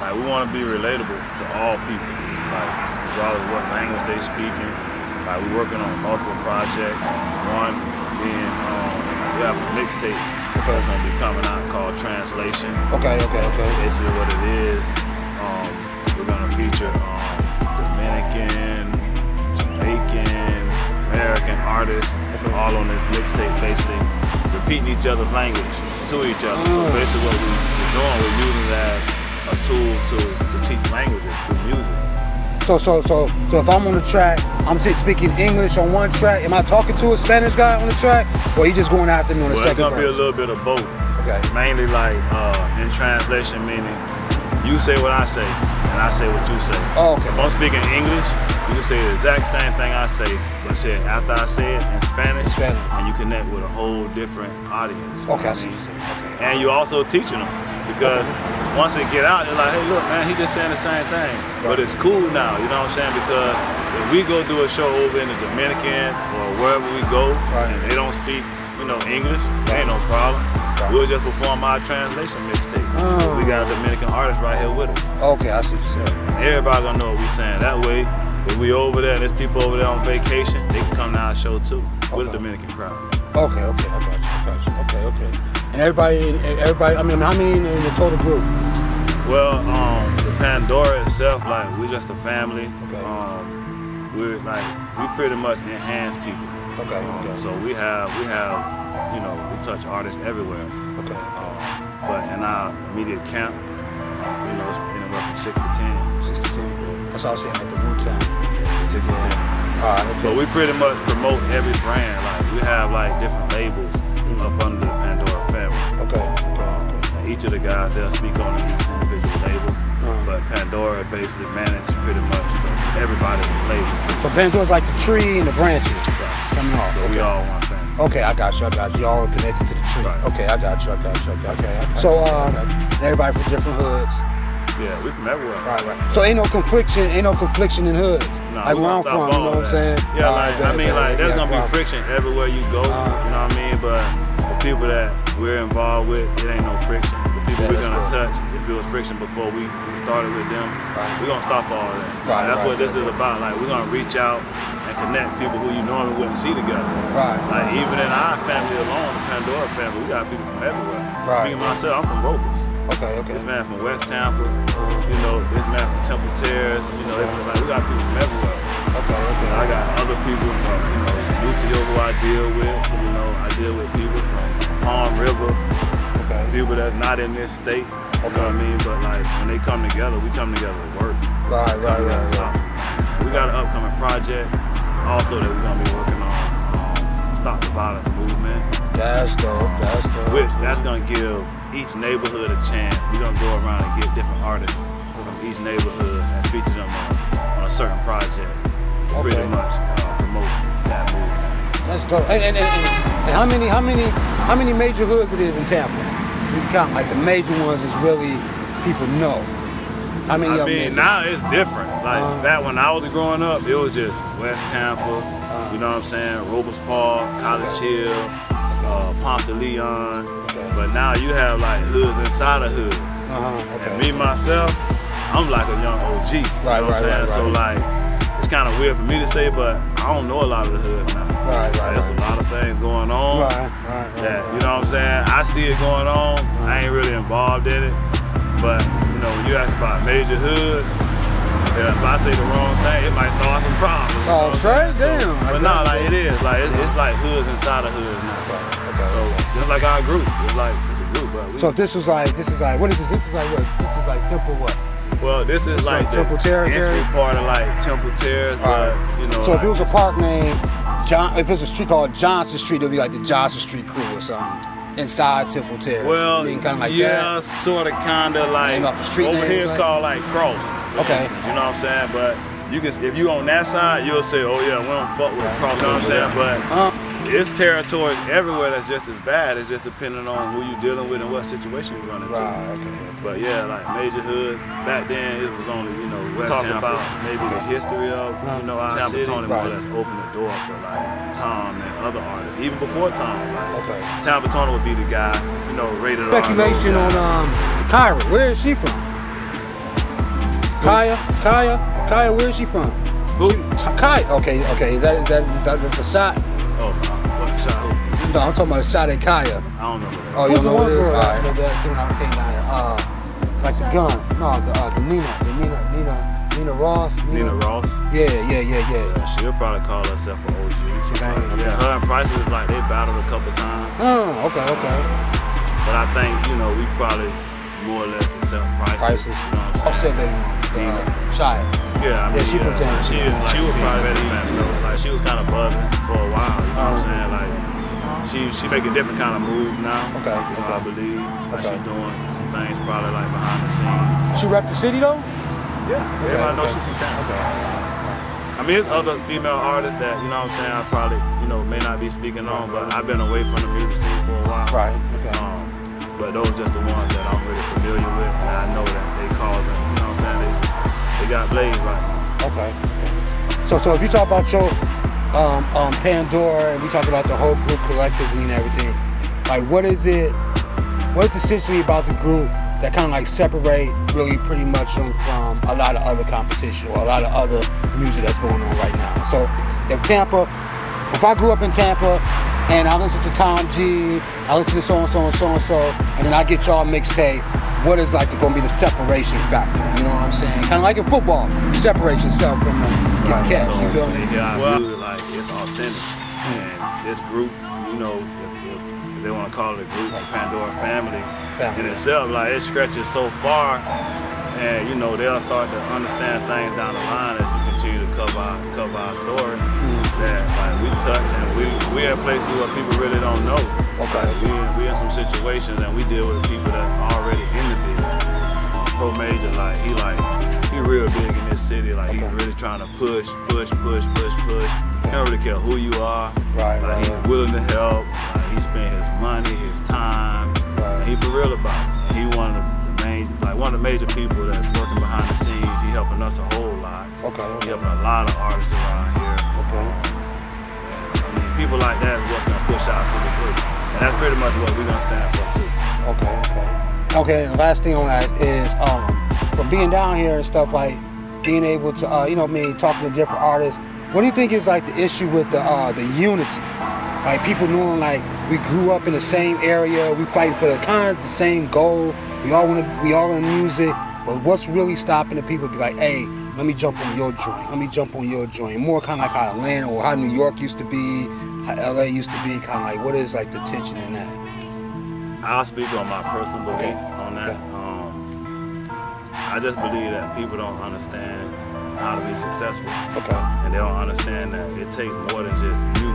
like we want to be relatable to all people, like regardless of what language they speaking. Like we're working on multiple projects. One being um, we have a mixtape that's gonna be coming out called Translation. Okay, okay, okay. Basically, what it is, um, we're gonna feature um, Dominican, Jamaican, American artists, all on this mixtape, basically repeating each other's language to each other. So Mm. basically, what we, we're doing, we're using it as a tool to, to teach languages through music. So, so, so, so if I'm on the track, I'm just speaking English on one track. Am I talking to a Spanish guy on the track, or he just going after me on the Well, it's gonna be a little bit of both. Okay. Mainly like uh, in translation, meaning you say what I say, and I say what you say. Oh, okay. If I'm speaking English, you can say the exact same thing I say, but say it after I say it in Spanish, Spanish. and you connect with a whole different audience. Okay, I see what you're. Okay. And you also teaching them because once they get out, they're like, hey, look, man, he just saying the same thing. But it's cool now, you know what I'm saying? Because if we go do a show over in the Dominican or wherever we go, Right. and they don't speak, you know, English, ain't no problem. Right. We'll just perform our translation mixtape. Oh. We got a Dominican artist right here with us. Okay, I see what you're saying. And everybody gonna know what we're saying. That way, if we over there and there's people over there on vacation, they can come to our show too with a Dominican crowd. Okay, okay, I got you, I got you. Okay, okay. And everybody, everybody. I mean, how many in the total group? Well, um, the Pandora itself, like we're just a family. Okay. Um, we're like we pretty much enhance people. Okay, Um, okay. So we have we have you know we touch artists everywhere. Okay. Um, but in our immediate camp, uh, you know, it's anywhere from six to ten. Six to ten. That's all I'm saying, like the Wu Tang. Six to ten. All right, okay. But we pretty much promote every brand. Like we have like different labels Mm-hmm. up under the Pandora family. Okay, Um, okay. and each of the guys they'll speak on each label. Uh-huh. But Pandora basically managed pretty much everybody's label. So Pandora's like the tree and the branches Right. coming off. We Okay. all one family. Okay, I got you. I got you. Y'all are connected to the tree. Right. Okay, I got you. I got you. I got you. Okay. So, um, everybody from different hoods. Yeah, we from everywhere. Right, right. So ain't no confliction. Ain't no confliction in hoods. No, like where I'm from, you know what I'm saying? Yeah, All like right, I mean, bet, like there's gonna be problem. friction everywhere you go. Uh-huh. you know what I mean? But the people that we're involved with, it ain't no friction. People we're gonna good. touch, if it was friction before we, we started with them, Right. we're gonna stop all that. Right, that's right, what this is about. Like we're gonna reach out and connect people who you normally wouldn't see together. Right. Like even in our family alone, the Pandora family, we got people from everywhere. Right. Speaking myself, I'm from Ropers. Okay, okay. This man from West Tampa, you know, this man from Temple Terrace, you know, it's like we got people from everywhere. Okay, okay. I got other people from, you know, Lucio who I deal with, you know, I deal with people from Palm River, Okay. People that's not in this state, you know what I mean? But like when they come together, we come together to work. Right, right, right, right. solve. We got an upcoming project also that we're gonna be working on, um, Stop the Violence Movement. That's dope. That's dope. Which that's gonna give each neighborhood a chance. We're gonna go around and get different artists from each neighborhood and feature them on, on a certain project. to Pretty much uh, promote that movement. That's dope. And, and, and, and, and how many, how many, how many major hoods it is in Tampa? We count like the major ones is really people know. How many I mean, now it's different. Like Uh-huh. back when I was growing up, it was just West Tampa, you know what I'm saying? Robles Park, College Hill, uh, Ponce de Leon. Okay. But now you have like hoods inside of hoods. Uh-huh, okay. And me myself, I'm like a young OG. You Right, know what right, I'm saying? right, So like, it's kind of weird for me to say, but I don't know a lot of the hoods now. Right, right, Like, There's right. a lot of things going on. Right, right, right, That right. you know what I'm saying? I see it going on. I ain't really involved in it, but you know, when you ask about major hoods, yeah, if I say the wrong thing, it might start some problems. you Oh, know what straight? So- Damn. but nah, like it is. Like it's, it's like hoods inside of hoods now. Okay, okay, So just like our group, it's like it's a group, but we, So this was like, this is like, what is this? This is like what? This is like Temple what? Well, this is like like the Temple Terrace entry area? part of like Temple Terrace, but you know. So if it was a park named John, if it was a street called Johnson Street, it'd be like the Johnson Street Crew or something inside Temple Terrace. Well, kind of like yeah, that. sort of, kind of like Name over here it's like- called like Cross. Okay. You know what I'm saying? But you can, if you on that side, you'll say, oh yeah, we don't fuck with Cross. You know what I'm saying? But Uh, it's territories everywhere that's just as bad. It's just depending on who you're dealing with and what situation you run into. right. Okay. okay. But yeah, like major hoods. Back then, it was only you know West talking about maybe the history of you know our Tampa city. Tony more Right. or less opened the door for like Tom and other artists, even before Tom. Like Okay. Tampa Tony would be the guy, you know, rated R. Speculation on guys. um Kyra. Where is she from? Khia, Khia, Khia, where is she from? Who? Khia. Okay, okay. Is that is that is that that's a shot? Oh, uh, what shot? Who? No, I'm talking about a shot at Khia. I don't know who that. Oh, you Who's don't know the what one it is? girl All that- right. that seen on K9? Uh, like the gun. No, the uh, the Nina, the Nina, Nina, Nina Ross. Nina Ross. Yeah, yeah, yeah, yeah. Yeah, she'll probably call herself an OG. She bang, yeah, okay. her and Price was like they battled a couple times, Oh, okay, okay. but I think you know we probably more or less accept Price. Prices. You know what I'm Offset saying? baby. Nina. Uh, Shia. Yeah, I mean, Yeah, she from Tampa. She, like, she was probably ready, you know, like she was kind of buzzing for a while. You know she she making different kind of moves now. Okay, you know, I okay. believe like Okay. she's doing some things probably like behind the scenes. She rep the city though. Yeah, everybody knows okay. she from Tampa. I mean, there's other female artists that you know what I'm saying. I probably you know may not be speaking on, but I've been away from the music scene for a while. Right, okay. Um, but those are just the ones that I'm really familiar with, and I know that they causing. You know what I'm saying? They, they got blazed right now. Okay. okay. So, so if you talk about your um, um, Pandora and we talk about the whole group collectively and everything, like what is it? What is essentially about the group that kind of like separate really pretty much them from a lot of other competition or a lot of other music that's going on right now? So, if Tampa, if I grew up in Tampa and I listen to Tom G, I listen to so and so and so and so, and then I get y'all mixtape. What is like going to be the separation factor? You know what I'm saying? Kind of like in football, separate yourself from them to get the catch. So You feel when me? they hear our Well- music, like it's authentic. And this group, you know, if, if, if they want to call it a group, the Pandora family, Family. in itself, like it stretches so far, and you know they'll start to understand things down the line as we continue to cover our, cover our story. Mm. That like we touch and we we in places where people really don't know. Okay. Like, we in, we in some situations and we deal with people that already in the business. Pro Major, like he like he real big in this city. Like he's really trying to push, push, push, push, push. He don't really care who you are. Right, Like right, he's right. willing to help. Like he spend his money, his time. Right. He for real about it. And he one of the main, like one of the major people that's working behind the scenes. He helping us a whole lot. Okay, okay. He okay. helping a lot of artists around here. Okay. And, I mean, people like that is what's gonna push our city through. And that's pretty much what we're gonna stand for too. Okay, okay. Okay, and the last thing I want to ask is, um, from being down here and stuff like being able to, uh, you know, I mean, talking to different artists. What do you think is like the issue with the uh, the unity? Like people knowing like we grew up in the same area, we fighting for the kind of the same goal. We all want to, we all in music, but what's really stopping the people? Be like, hey, let me jump on your joint. Let me jump on your joint. More kind of like how Atlanta or how New York used to be, how LA used to be. Kind of like what is like the tension in that? I'll speak on my personal belief Okay. on that. Okay. I just believe that people don't understand how to be successful, Okay. and they don't understand that it takes more than just you.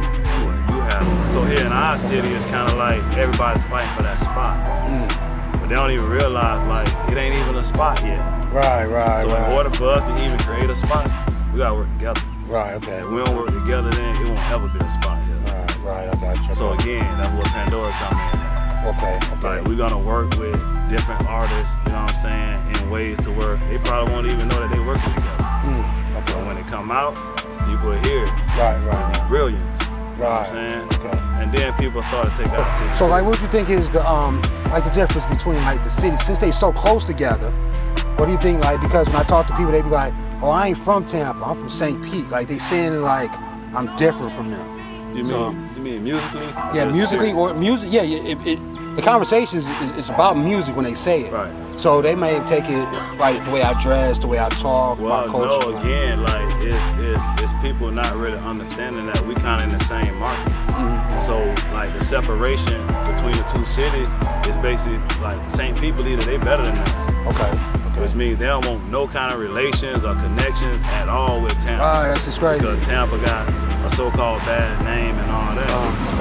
You have. So here in our city, it's kind of like everybody's fighting for that spot, Mm. but they don't even realize like it ain't even a spot yet. Right, right, So in right. order for us to even create a spot, we gotta work together. Right, okay. If we don't work together, then it won't ever be a spot here. Right, right, I got you. So again, that's where Pandora come in. Okay, okay. Like we're gonna work with different artists, you know what I'm saying, in ways to where they probably won't even know that they working together. Mm, But when they come out, people are here. Right, It'll right, be right. brilliance. You know what I'm Right. saying? Okay. And then people start to take out city. So like what do you think is the um like the difference between like the cities since they so close together? What do you think like because when I talk to people they be like, Oh, I ain't from Tampa, I'm from St. Pete. Like they saying like I'm different from them. you so- mean you mean musically? Yeah, musically or music yeah, yeah it, it, the conversation is, is, about music when they say it. Right. So they may take it like the way I dress, the way I talk, Well, my culture. no, again, like it's, it's it's people not really understanding that we kind of in the same market. Mm-hmm. So like the separation between the two cities is basically like. Pete believe that they better than us. Okay. Which means they don't want no kind of relations or connections at all with Tampa. Ah, that's just crazy. Because Tampa got a so-called bad name and all that. Uh,